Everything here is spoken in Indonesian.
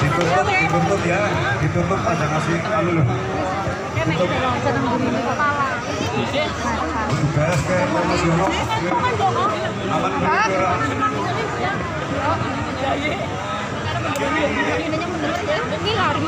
Ditutup ya ditutup pada ngasih anu loh beres ke Mas Yono Ini lari